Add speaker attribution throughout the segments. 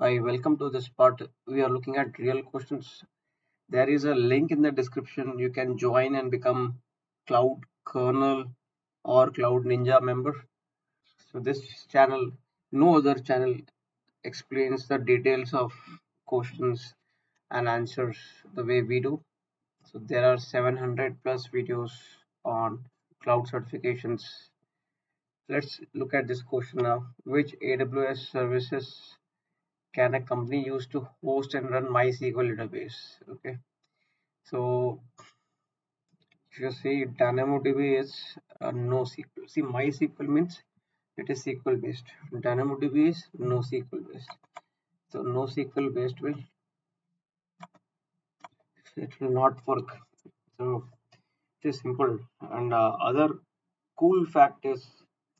Speaker 1: Hi, welcome to this part. We are looking at real questions. There is a link in the description. You can join and become Cloud Kernel or Cloud Ninja member. So this channel, no other channel explains the details of questions and answers the way we do. So there are 700 plus videos on cloud certifications. Let's look at this question now. Which AWS services can a company use to host and run MySQL database? Okay, so if you see DynamoDB is uh, NoSQL. See, MySQL means it is SQL based. DynamoDB is NoSQL based. So NoSQL based will it will not work. So it is simple. And uh, other cool fact is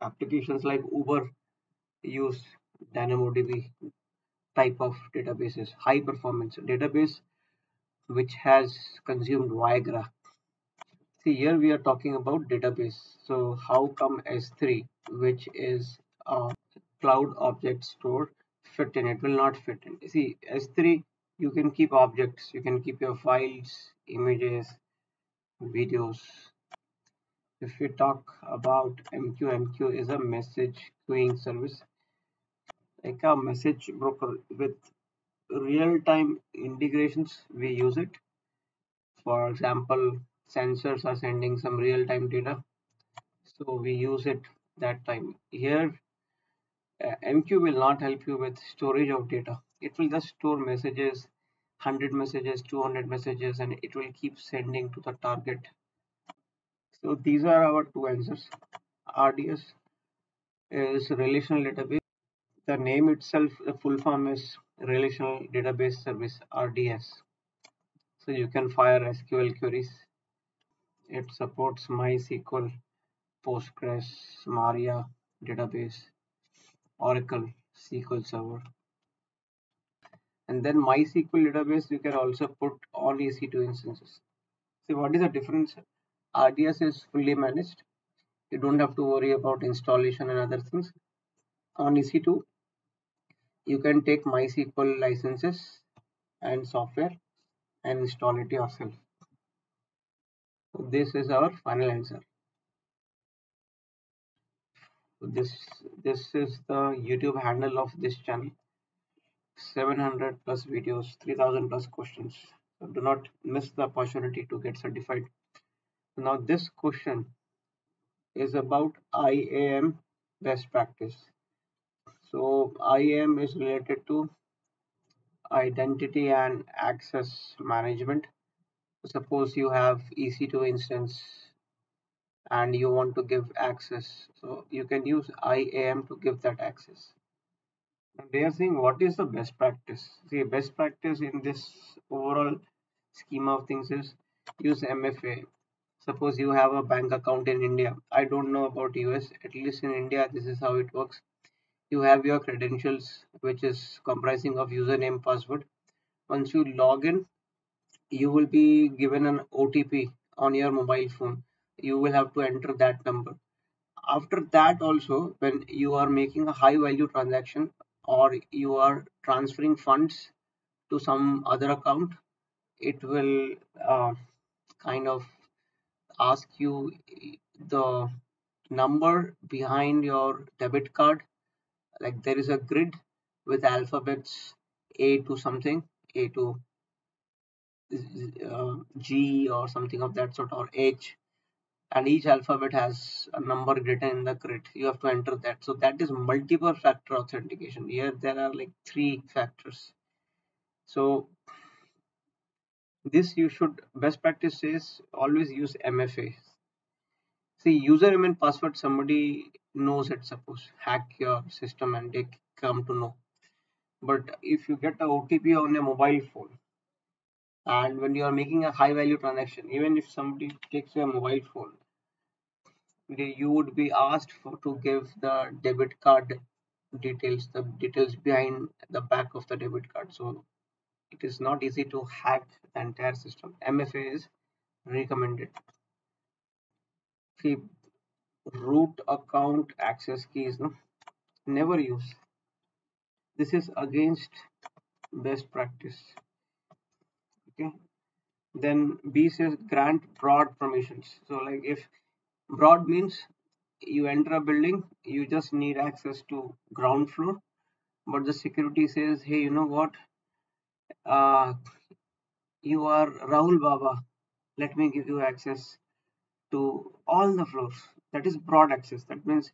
Speaker 1: applications like Uber use DynamoDB type of databases, high performance database which has consumed Viagra. See here we are talking about database. So how come S3 which is a cloud object store fit in? It will not fit in. See S3 you can keep objects, you can keep your files, images, videos. If we talk about MQ, MQ is a message queuing service like a message broker with real-time integrations we use it. For example sensors are sending some real-time data. So we use it that time. Here uh, mq will not help you with storage of data. It will just store messages 100 messages 200 messages and it will keep sending to the target. So these are our two answers. Rds is relational database the name itself, the full form is Relational Database Service RDS. So you can fire SQL queries. It supports MySQL, Postgres, Maria database, Oracle, SQL Server. And then MySQL database you can also put on EC2 instances. See what is the difference? RDS is fully managed. You don't have to worry about installation and other things. On EC2, you can take MySQL licenses and software and install it yourself. So this is our final answer. So this this is the YouTube handle of this channel. 700 plus videos, 3000 plus questions. So do not miss the opportunity to get certified. Now this question is about IAM best practice. So IAM is related to identity and access management. Suppose you have EC2 instance and you want to give access. So you can use IAM to give that access. And they are saying what is the best practice? See, best practice in this overall scheme of things is use MFA. Suppose you have a bank account in India. I don't know about US. At least in India, this is how it works you have your credentials which is comprising of username password. Once you log in you will be given an otp on your mobile phone. You will have to enter that number. After that also when you are making a high value transaction or you are transferring funds to some other account it will uh, kind of ask you the number behind your debit card like there is a grid with alphabets A to something, A to uh, G or something of that sort or H and each alphabet has a number written in the grid. You have to enter that. So that is multiple factor authentication. Here there are like three factors. So this you should best practice says always use mfa see username and password somebody knows it suppose. Hack your system and they come to know. But if you get a otp on your mobile phone and when you are making a high value transaction even if somebody takes your mobile phone you would be asked for to give the debit card details the details behind the back of the debit card. So it is not easy to hack the entire system. Mfa is recommended see root account access keys no? Never use. This is against best practice. Okay? Then b says grant broad permissions. So like if broad means you enter a building you just need access to ground floor. But the security says hey you know what? Uh, you are rahul baba. Let me give you access to all the floors. That is broad access. That means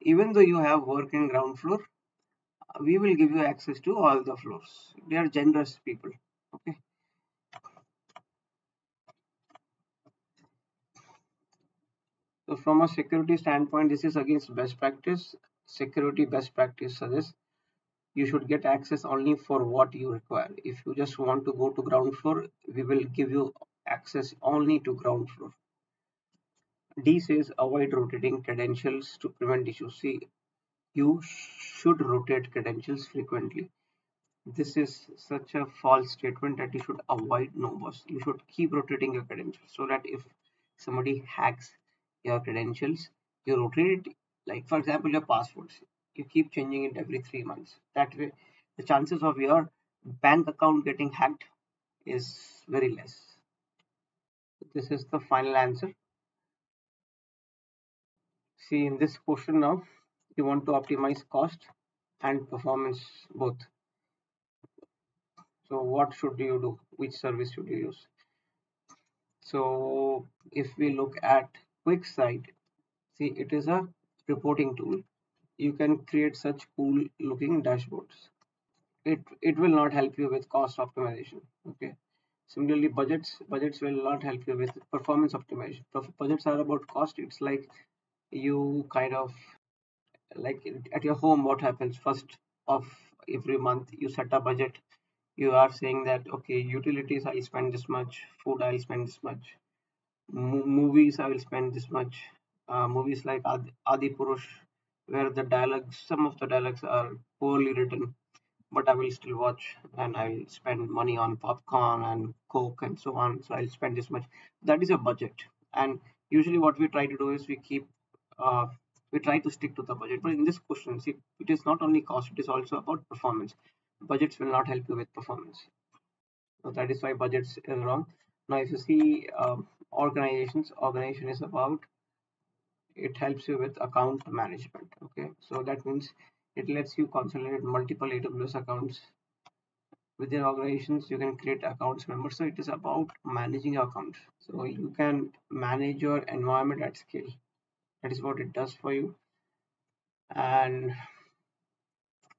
Speaker 1: even though you have work in ground floor we will give you access to all the floors. They are generous people okay? So from a security standpoint this is against best practice. Security best practice suggests you should get access only for what you require. If you just want to go to ground floor we will give you access only to ground floor d says avoid rotating credentials to prevent issues. See you should rotate credentials frequently. This is such a false statement that you should avoid no boss you should keep rotating your credentials so that if somebody hacks your credentials you rotate it. Like for example your passwords. You keep changing it every three months. That way the chances of your bank account getting hacked is very less. This is the final answer see in this portion now you want to optimize cost and performance both. So what should you do? Which service should you use? So if we look at QuickSight see it is a reporting tool. You can create such cool looking dashboards. It it will not help you with cost optimization okay? Similarly budgets budgets will not help you with performance optimization. Budgets are about cost. It's like you kind of like at your home what happens? First of every month you set a budget. You are saying that okay utilities i spend this much. Food i spend this much. Movies i will spend this much. Uh, movies like Adi, Adipurush where the dialogues some of the dialogues are poorly written but i will still watch and i will spend money on popcorn and coke and so on so i'll spend this much. That is a budget. And usually what we try to do is we keep uh, we try to stick to the budget. But in this question see it is not only cost it is also about performance. Budgets will not help you with performance. So that is why budgets is wrong. Now if you see um, organizations organization is about it helps you with account management okay? So that means it lets you consolidate multiple aws accounts. Within organizations you can create accounts members. So it is about managing accounts. So you can manage your environment at scale that is what it does for you. And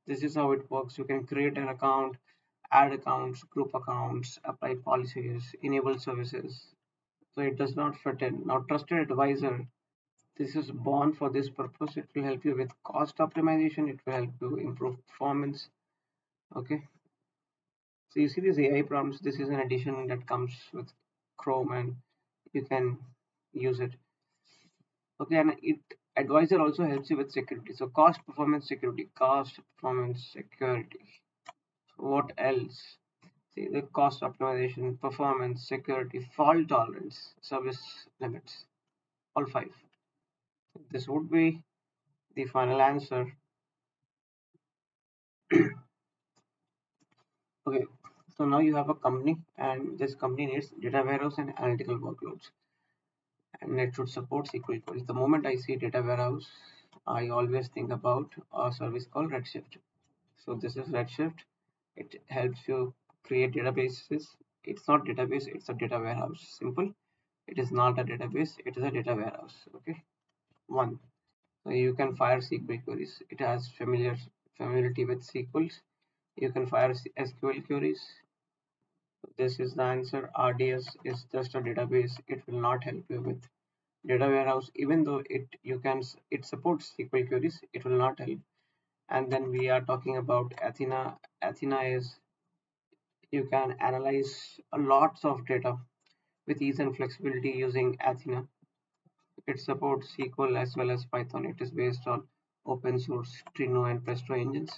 Speaker 1: this is how it works. You can create an account add accounts group accounts apply policies enable services. So it does not fit in. Now trusted advisor this is born for this purpose. It will help you with cost optimization. It will help you improve performance. Okay. So you see these ai prompts this is an addition that comes with chrome and you can use it okay and it advisor also helps you with security. So cost performance security. Cost performance security. So what else? See the cost optimization performance security fault tolerance service limits. All five. This would be the final answer. Okay so now you have a company and this company needs data warehouse and analytical workloads and it should support SQL queries. The moment I see data warehouse, I always think about a service called Redshift. So this is Redshift. It helps you create databases. It's not database, it's a data warehouse. Simple. It is not a database, it is a data warehouse. Okay. One. So you can fire SQL queries. It has familiar familiarity with SQLs. You can fire SQL queries. This is the answer. RDS is just a database. It will not help you with data warehouse. Even though it you can it supports SQL queries, it will not help. And then we are talking about Athena. Athena is you can analyze lots of data with ease and flexibility using Athena. It supports SQL as well as Python. It is based on open source Trino and Presto engines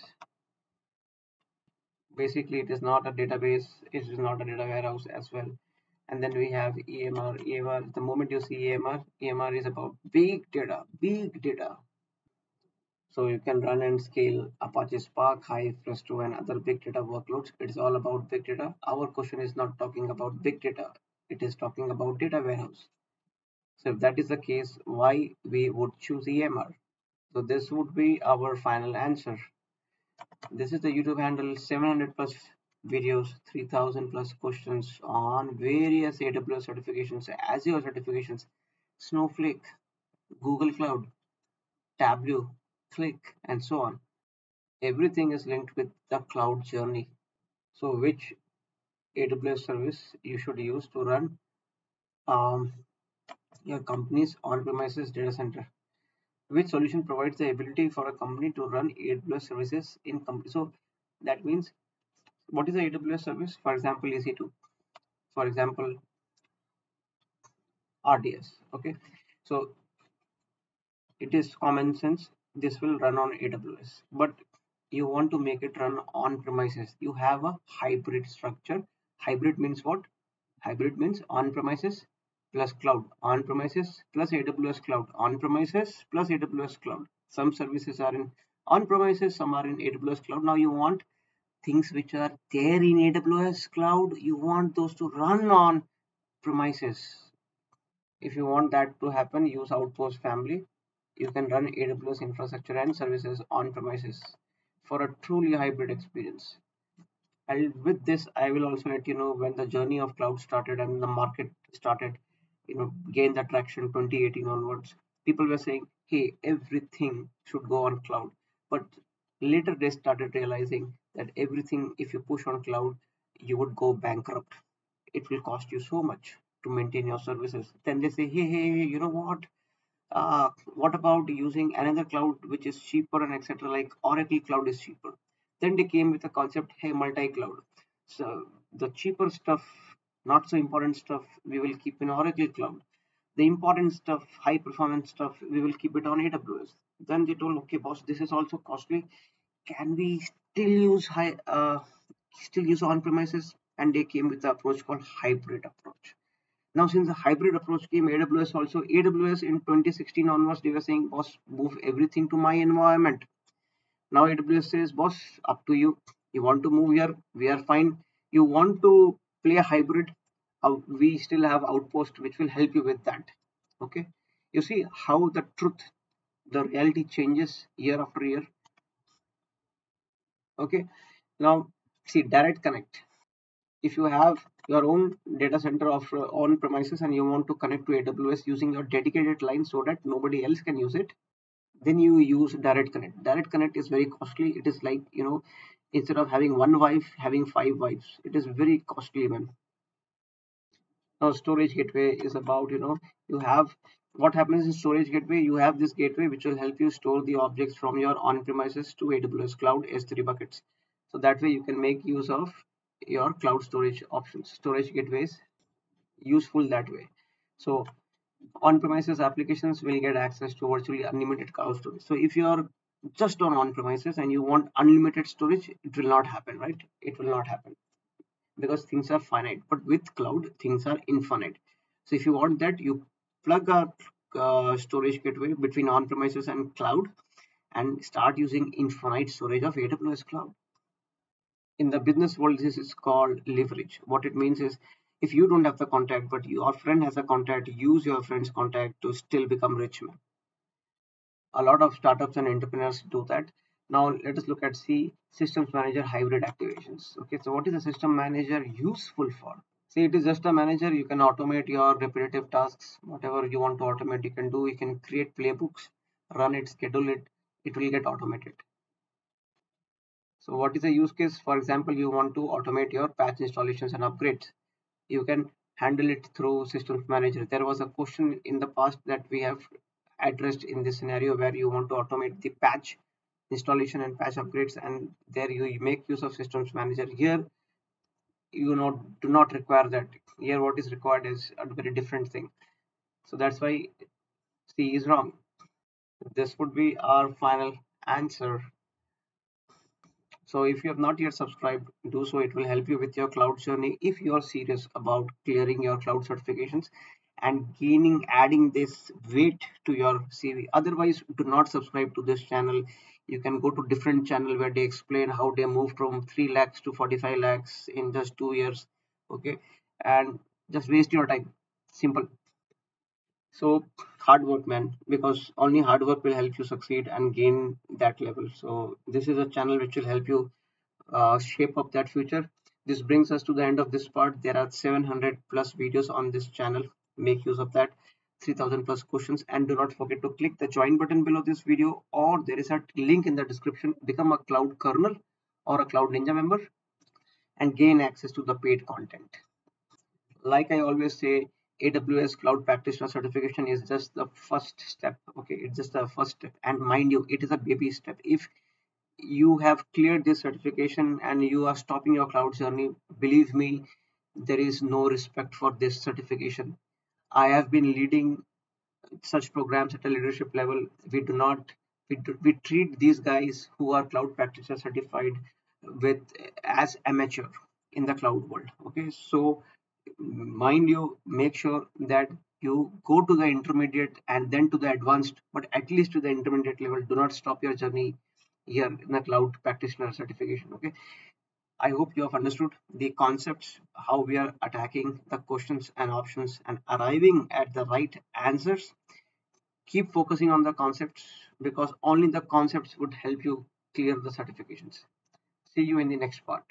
Speaker 1: basically it is not a database it is not a data warehouse as well and then we have EMR EMR the moment you see EMR EMR is about big data big data So you can run and scale Apache Spark, Hive, Presto, and other big data workloads. It's all about big data. Our question is not talking about big data. It is talking about data warehouse. So if that is the case, why we would choose EMR? So this would be our final answer. This is the YouTube handle 700 plus videos, 3000 plus questions on various AWS certifications, Azure certifications, Snowflake, Google Cloud, Tableau, Qlik and so on. Everything is linked with the cloud journey. So which AWS service you should use to run um, your company's on-premises data center. Which solution provides the ability for a company to run AWS services in company? So that means what is the AWS service? For example, EC2. For example, RDS. Okay, so it is common sense. This will run on AWS, but you want to make it run on premises. You have a hybrid structure. Hybrid means what? Hybrid means on premises plus cloud. On premises plus AWS cloud. On premises plus AWS cloud. Some services are in on premises, some are in AWS cloud. Now you want things which are there in AWS cloud, you want those to run on premises. If you want that to happen, use Outpost family. You can run AWS infrastructure and services on premises for a truly hybrid experience. And with this, I will also let you know when the journey of cloud started and the market started, you know, gained the traction 2018 onwards. People were saying, hey, everything should go on cloud. But later they started realizing that everything if you push on cloud you would go bankrupt it will cost you so much to maintain your services then they say hey hey, hey you know what uh, what about using another cloud which is cheaper and etc like oracle cloud is cheaper then they came with the concept hey multi-cloud so the cheaper stuff not so important stuff we will keep in oracle cloud. The important stuff high performance stuff we will keep it on aws then they told okay boss this is also costly. Can we still use high uh, still use on premises and they came with the approach called hybrid approach. Now since the hybrid approach came aws also aws in 2016 onwards they were saying boss move everything to my environment. Now aws says boss up to you. You want to move here? We are fine. You want to play a hybrid we still have outpost which will help you with that. Okay? You see how the truth the reality changes year after year. Okay? Now see direct connect. If you have your own data center of uh, on premises and you want to connect to aws using your dedicated line so that nobody else can use it then you use direct connect. Direct connect is very costly. It is like you know instead of having one wife having five wives. It is very costly man now storage gateway is about you know you have what happens in storage gateway you have this gateway which will help you store the objects from your on-premises to aws cloud s3 buckets. So that way you can make use of your cloud storage options storage gateways useful that way. So on-premises applications will get access to virtually unlimited cloud storage. So if you are just on on-premises and you want unlimited storage it will not happen right? It will not happen because things are finite but with cloud things are infinite so if you want that you plug a uh, storage gateway between on-premises and cloud and start using infinite storage of AWS cloud. In the business world, this is called leverage. What it means is if you don't have the contact, but your friend has a contact, use your friend's contact to still become rich man. A lot of startups and entrepreneurs do that. Now let us look at C systems manager hybrid activations. Okay, so what is a system manager useful for? see it is just a manager. You can automate your repetitive tasks. Whatever you want to automate you can do. You can create playbooks run it schedule it. It will get automated. So what is the use case? For example you want to automate your patch installations and upgrades. You can handle it through systems manager. There was a question in the past that we have addressed in this scenario where you want to automate the patch installation and patch upgrades and there you make use of systems manager. Here you know do not require that. Here what is required is a very different thing. So that's why c is wrong. This would be our final answer. So if you have not yet subscribed do so. It will help you with your cloud journey if you are serious about clearing your cloud certifications and gaining adding this weight to your cv otherwise do not subscribe to this channel you can go to different channel where they explain how they moved from 3 lakhs to 45 lakhs in just two years okay? And just waste your time. Simple. So hard work man because only hard work will help you succeed and gain that level. So this is a channel which will help you uh, shape up that future. This brings us to the end of this part. There are 700 plus videos on this channel. Make use of that 3000 plus questions and do not forget to click the join button below this video or there is a link in the description. Become a cloud kernel or a cloud ninja member and gain access to the paid content. Like i always say aws cloud practitioner certification is just the first step okay? It's just the first step. And mind you it is a baby step. If you have cleared this certification and you are stopping your cloud journey believe me there is no respect for this certification i have been leading such programs at a leadership level. We do not we, do, we treat these guys who are cloud practitioner certified with as amateur in the cloud world okay? So mind you make sure that you go to the intermediate and then to the advanced but at least to the intermediate level. Do not stop your journey here in the cloud practitioner certification okay i hope you have understood the concepts how we are attacking the questions and options and arriving at the right answers. Keep focusing on the concepts because only the concepts would help you clear the certifications. See you in the next part